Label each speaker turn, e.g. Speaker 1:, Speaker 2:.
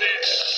Speaker 1: this.